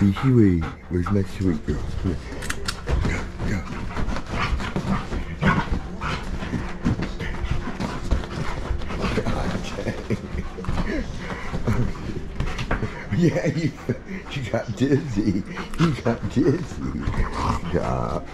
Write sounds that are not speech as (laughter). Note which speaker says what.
Speaker 1: Be Huey. was, my sweet girl? Come here. Go, go. (laughs) Yeah, you, you got dizzy. You got dizzy. Stop.